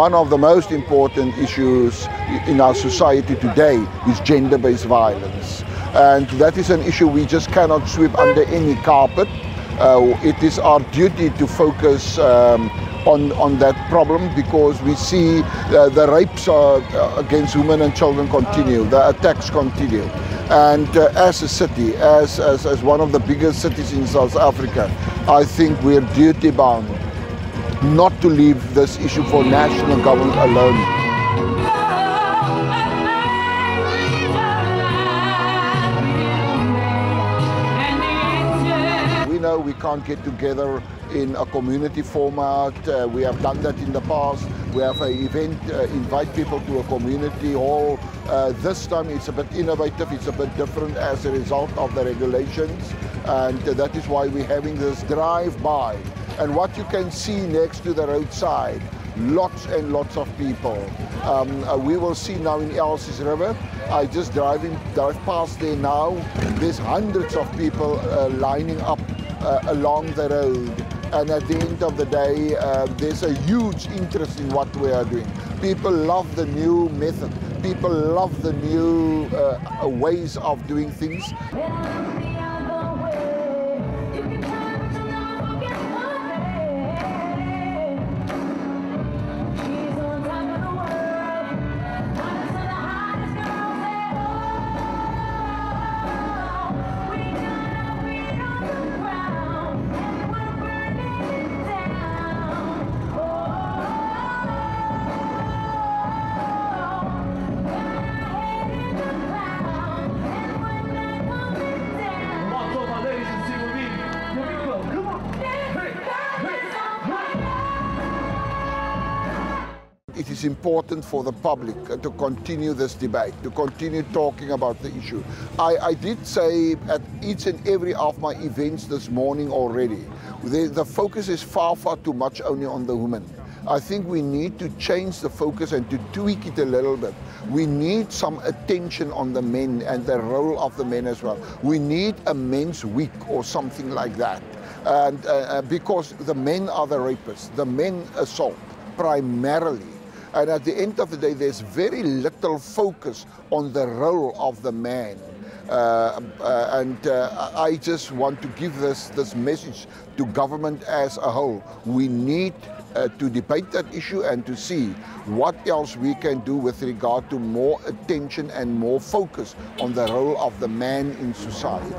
One of the most important issues in our society today is gender-based violence. And that is an issue we just cannot sweep under any carpet. Uh, it is our duty to focus um, on, on that problem because we see uh, the rapes uh, against women and children continue, the attacks continue. And uh, as a city, as, as, as one of the biggest cities in South Africa, I think we're duty bound not to leave this issue for national government alone. We know we can't get together in a community format. Uh, we have done that in the past. We have an event, uh, invite people to a community hall. Uh, this time it's a bit innovative, it's a bit different as a result of the regulations. And that is why we're having this drive-by. And what you can see next to the roadside, lots and lots of people. Um, uh, we will see now in Elsies River. I just driving drive past there now. There's hundreds of people uh, lining up uh, along the road. And at the end of the day, uh, there's a huge interest in what we are doing. People love the new method. People love the new uh, ways of doing things. It is important for the public uh, to continue this debate, to continue talking about the issue. I, I did say at each and every of my events this morning already, the, the focus is far, far too much only on the women. I think we need to change the focus and to tweak it a little bit. We need some attention on the men and the role of the men as well. We need a men's week or something like that. And uh, uh, because the men are the rapists, the men assault primarily. And at the end of the day, there's very little focus on the role of the man. Uh, uh, and uh, I just want to give this, this message to government as a whole. We need uh, to debate that issue and to see what else we can do with regard to more attention and more focus on the role of the man in society.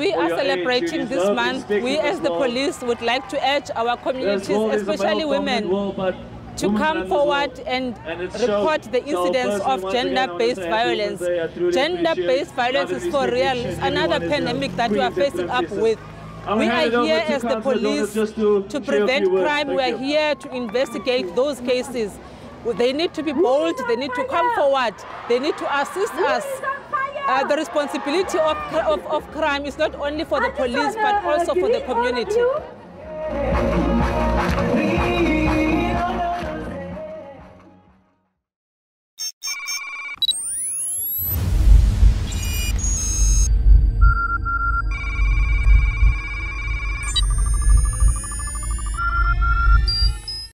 We are celebrating this month, we as the police would like to urge our communities, especially women, to come forward and report the incidents of gender-based violence. Gender-based violence is for real. It's another pandemic that we are facing up with. We are here as the police to prevent crime. We are here to investigate those cases. They need to be bold. They need to come forward. They need to assist us. Uh, the responsibility of, of, of crime is not only for the police but also for the community.